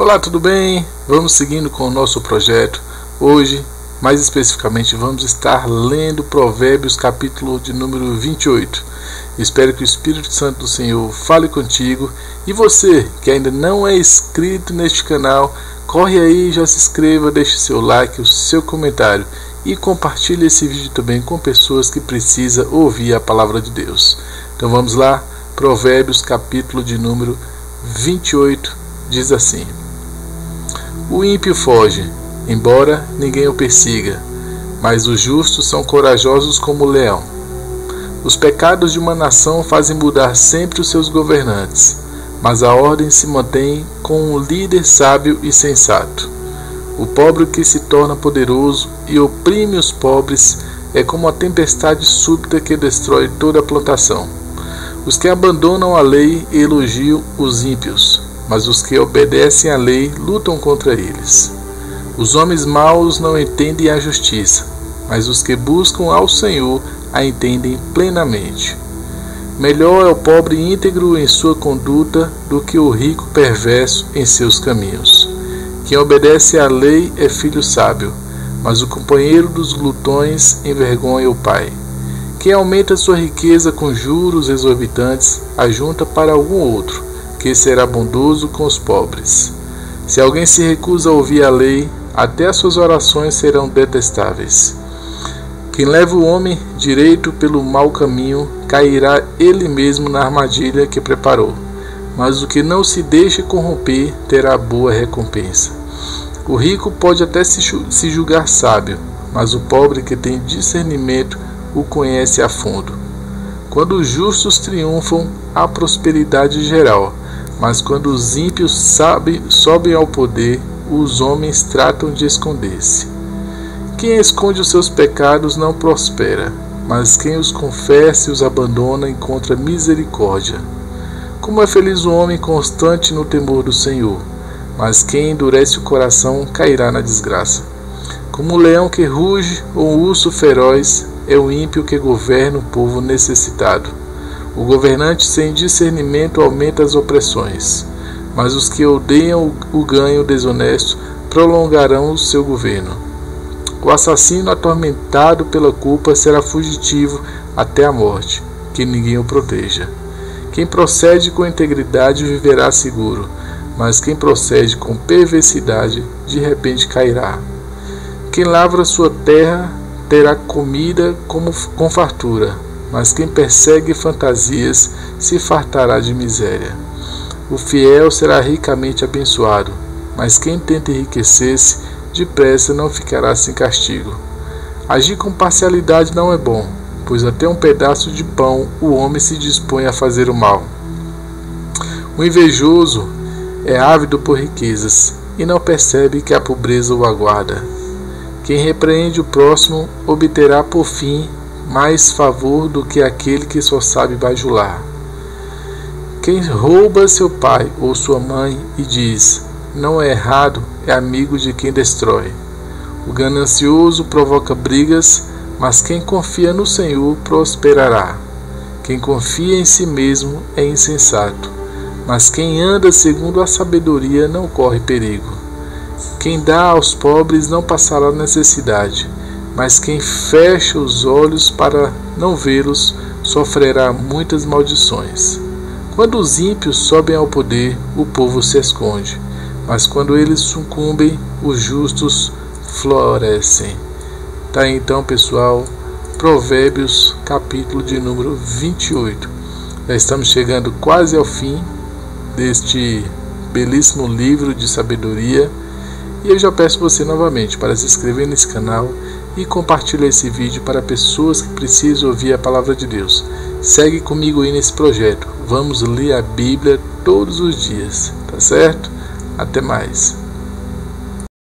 Olá, tudo bem? Vamos seguindo com o nosso projeto. Hoje, mais especificamente, vamos estar lendo Provérbios, capítulo de número 28. Espero que o Espírito Santo do Senhor fale contigo. E você, que ainda não é inscrito neste canal, corre aí, já se inscreva, deixe seu like, o seu comentário e compartilhe esse vídeo também com pessoas que precisam ouvir a palavra de Deus. Então vamos lá, Provérbios, capítulo de número 28, diz assim: o ímpio foge, embora ninguém o persiga, mas os justos são corajosos como o leão. Os pecados de uma nação fazem mudar sempre os seus governantes, mas a ordem se mantém com um líder sábio e sensato. O pobre que se torna poderoso e oprime os pobres é como a tempestade súbita que destrói toda a plantação. Os que abandonam a lei elogiam os ímpios, mas os que obedecem à lei lutam contra eles. Os homens maus não entendem a justiça, mas os que buscam ao Senhor a entendem plenamente. Melhor é o pobre íntegro em sua conduta do que o rico perverso em seus caminhos. Quem obedece à lei é filho sábio, mas o companheiro dos glutões envergonha o pai. Quem aumenta sua riqueza com juros exorbitantes, ajunta para algum outro que será bondoso com os pobres. Se alguém se recusa a ouvir a lei, até as suas orações serão detestáveis. Quem leva o homem direito pelo mau caminho, cairá ele mesmo na armadilha que preparou. Mas o que não se deixa corromper terá boa recompensa. O rico pode até se julgar sábio, mas o pobre que tem discernimento o conhece a fundo. Quando os justos triunfam, há prosperidade geral, mas quando os ímpios sobem ao poder, os homens tratam de esconder-se. Quem esconde os seus pecados não prospera, mas quem os confessa e os abandona encontra misericórdia. Como é feliz o homem constante no temor do Senhor, mas quem endurece o coração cairá na desgraça. Como o leão que ruge ou o urso feroz, é o ímpio que governa o povo necessitado. O governante sem discernimento aumenta as opressões, mas os que odeiam o ganho desonesto prolongarão o seu governo. O assassino atormentado pela culpa será fugitivo até a morte, que ninguém o proteja. Quem procede com integridade viverá seguro, mas quem procede com perversidade de repente cairá. Quem lavra sua terra terá comida como com fartura mas quem persegue fantasias se fartará de miséria. O fiel será ricamente abençoado, mas quem tenta enriquecer-se depressa não ficará sem castigo. Agir com parcialidade não é bom, pois até um pedaço de pão o homem se dispõe a fazer o mal. O invejoso é ávido por riquezas e não percebe que a pobreza o aguarda. Quem repreende o próximo obterá por fim mais favor do que aquele que só sabe bajular. Quem rouba seu pai ou sua mãe e diz, não é errado, é amigo de quem destrói. O ganancioso provoca brigas, mas quem confia no Senhor prosperará. Quem confia em si mesmo é insensato, mas quem anda segundo a sabedoria não corre perigo. Quem dá aos pobres não passará necessidade mas quem fecha os olhos para não vê-los sofrerá muitas maldições. Quando os ímpios sobem ao poder, o povo se esconde, mas quando eles sucumbem, os justos florescem. Tá então, pessoal, Provérbios, capítulo de número 28. Já estamos chegando quase ao fim deste belíssimo livro de sabedoria. E eu já peço você novamente para se inscrever nesse canal e compartilhe esse vídeo para pessoas que precisam ouvir a palavra de Deus. Segue comigo aí nesse projeto. Vamos ler a Bíblia todos os dias, tá certo? Até mais.